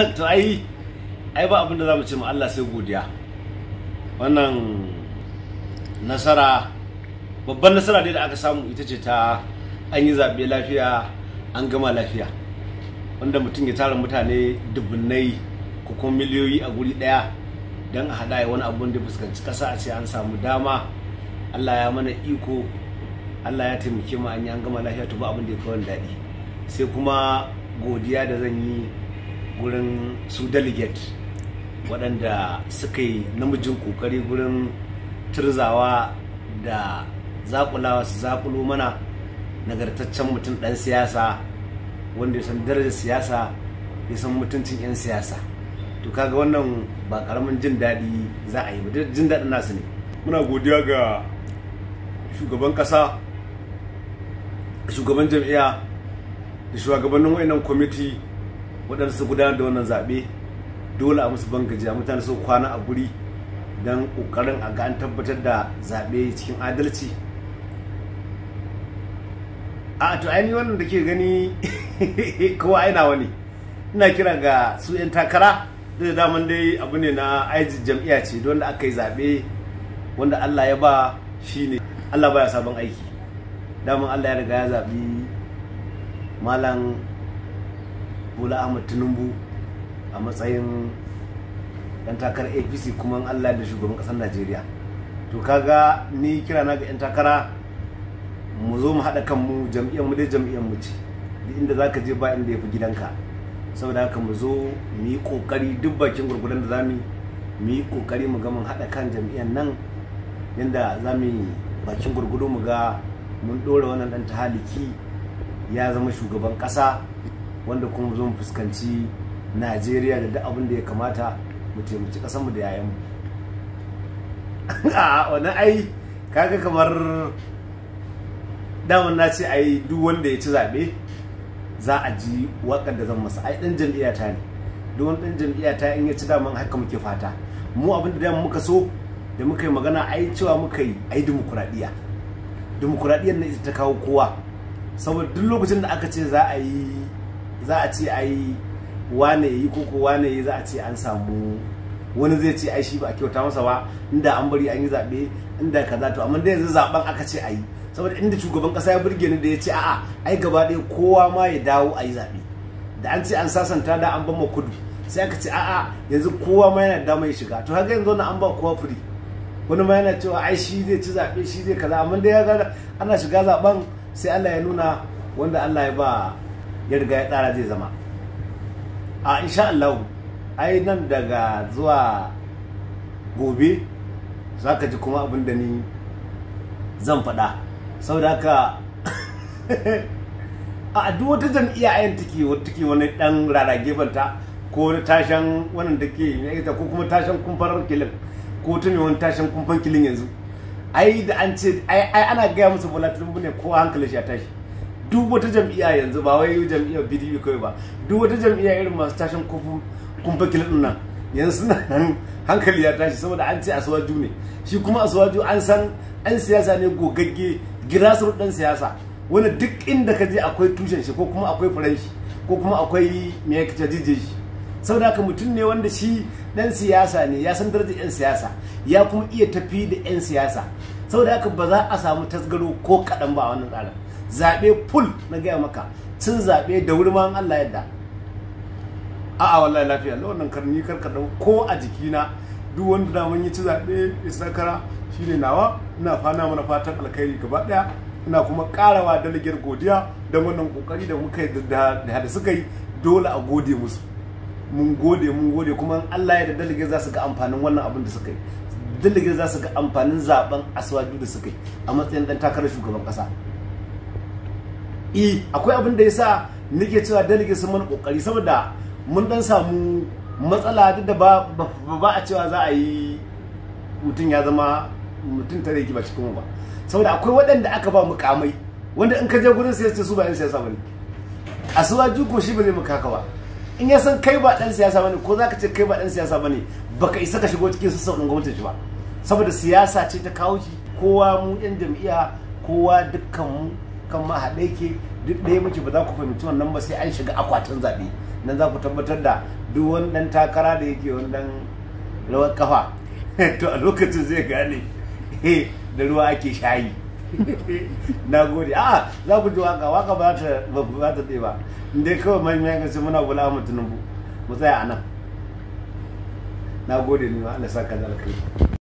to ai ai ba abin da za mu ce ma Allah sai godiya. Wannan nasara babban nasara dai da aka samu ita ce ta an yi zaɓe lafiya an gama lafiya. Wanda mutum ya tara mutane dubunnai ko kuma miliyoyi a guri ɗaya don a haɗa wani abun da fuskanci ƙasa a ce an samu dama. Allah ya mana iko Allah ya taimake mu an yi an gama lafiya to ba abin da ya kawo daɗi. Sai kuma godiya da zan yi gurin su delegate waɗanda suka yi namijin ƙoƙari gurin turzawa da zakulawa su zakulo mana nagartaccen mutum ɗan siyasa wanda ya san darajar siyasa ya san mutuncin 'yan siyasa. To kaga wannan ba ƙaramin jin daɗi za a yi ba jin daɗin nasu ne. Muna godiya ga shugaban ƙasa shugaban jam'iyya da shugabannin wayannan kwamiti waɗanda su gudanar da wannan zaɓe dole a musu bangajiya mutane su kwana a guri don ƙoƙarin a ga an tabbatar da zaɓe cikin adalci. A to ainihin wannan da ke gani kowa aina wani ina kira ga su 'yan takara da daman dai abu ne na aiji jam'iyya ce don da aka yi zaɓe wanda allah ya ba shi ne. Allah baya sabon aiki. Daman allah ya riga ya zaɓi malam bola ahmad tinubu a matsayin dan takarar apc kuma allah da shugaban ƙasar najeriya. To kaga ni kira na ga 'yan takara mu zo mu haɗa kanmu jam'iyyar mu dai jam'iyyar mu ce. Duk inda za ka je ba inda ya fi gidanka. Saboda haka mu zo mu yi ƙoƙari duk bakin gurgudan da za mu mu yi ƙoƙari mu ga mun haɗa kan jam'iyyar nan yadda za mu yi bakin gurgudu mu ga mun ɗora wannan ɗan tahaliki ya zama shugaban ƙasa. Wanda kuma zo mu fuskanci najeriya da duk abin da ya kamata mu taimaki ƙasarmu da yayanmu a wannan ai kaga kamar daman na ce ai duk wanda ya ci zaɓe za a ji waƙar da zan masa. Ai ɗan jam'iyya ta ne. Duk wani ɗan jam'iyya ta in ya ci daman haka muke fata. Mu abin da muka so da muka yi magana ai cewa muka yi ai dimokuraɗiyya. Dimokuraɗiyyar na ita ta kawo kowa. Saboda duk lokacin da aka ce za a yi za a ce ai wane yi ko ko wane yi za a ce an samu wani zai ce ai shi ba a kyauta masa ba inda an bari an yi zaɓe inda kaza to amma da yanzu zaɓen aka ce a yi. Saboda inda shugaban kasa ya burge ni da ya ce a'a ai gaba ɗaya kowa ma ya dawo a yi zaɓe. Da an ce an sasanta da an bama kudu sai aka ce a'a yanzu kowa ma yana dama ya shiga. To haka yanzu na an ba kowa firi wani ma yana cewa ai shi zai ci zaɓe shi zai kaza amma dai ya ana shiga zaɓen sai Allah ya nuna wanda Allah ya ba ya riga ya tsara zai zama. A insha Allah ai nan daga zuwa gobe za ka ji kuma abin da ni zan faɗa. Saboda haka a duk wata jam'iyya ayan take take wani dan rarage banta ko wani tashan wannan da ke ita ko kuma tashan kumfar kilin ko ta wani tashan kumfan kilin yanzu. Ai da an ce ai ana gaya musu bola tinubu ne ko hankali shi ya tashi. Duk wata jam'iyya yanzu ba wai jam'iyyar pdp kawai ba. Duk wata jam'iyya irin masu tashan kumfan kilin ɗin nan yanzu suna nan hankali ya tashi saboda an ce asuwaju ne. Shi kuma asuwaju an san an siyasa ne gogagge girasar dan siyasa. Wanda duk inda ka je akwai tushen shi ko kuma akwai furen shi ko kuma akwai me ya kace jije shi. Saboda haka mutum ne wanda shi dan siyasa ne ya san darajar yan siyasa ya kuma iya tafi da yan siyasa. Saboda haka ba za a samu tasgaro ko kaɗan ba a wannan tsarin. Zaɓe full na gaya maka. Cin zaɓe da wuri ma Allah yadda a'a wallahi lafiya wannan karni karkaɗau ko a jikina. Duk wanda da mun yi ci zaɓe ya sakara shine nawa. Ina fana mana fatan alkhairi gaba ɗaya. Ina kuma karawa dalagar godiya don wannan ƙoƙari da muka da da suka yi. Dole a gode musu. Mun gode mun gode kuma Allah ya da dalagar za su ga amfanin wannan abin da suka yi. Dalagar za su ga amfanin zaɓen aswaju da suka yi a matsayin dan takarar shugaban kasa. Eh akwai abin da yasa nake cewa dalagar sun mana ƙoƙari saboda mun dan samu matsala duk da ba ba a cewa za a yi mutum ya zama mutum tare ki ba cikin ba. Saboda akwai waɗanda aka ba mukamai wanda in ka je gurin sai su ba yan siyasa ba ne. A suwaju ko shi ba ne muka ba. In ya san kai ba dan siyasa ba ne ko zaka ce kai ba dan siyasa ba ne baka isa ka shigo cikin sassan gwamnatin shi ba. Saboda siyasa ce ta kawo shi kowa mu yan jam'iyya kowa dukkan mu kan ma haɗe ke duk ɗaya muke ba za ku fahimci wannan ba sai an shiga akwatin zaɓe. Nan za ku tabbatar da duk wani dan takara da yake wani dan rawar kafa to a lokacin zai gane da ruwa ake shayi. Na gode. A za ku ji waƙa waƙa ba ba ta tsaye ba. Inda kawai manyan gasi muna bula mu mu tsaya a nan. Na gode ni ma Allah saka da alkai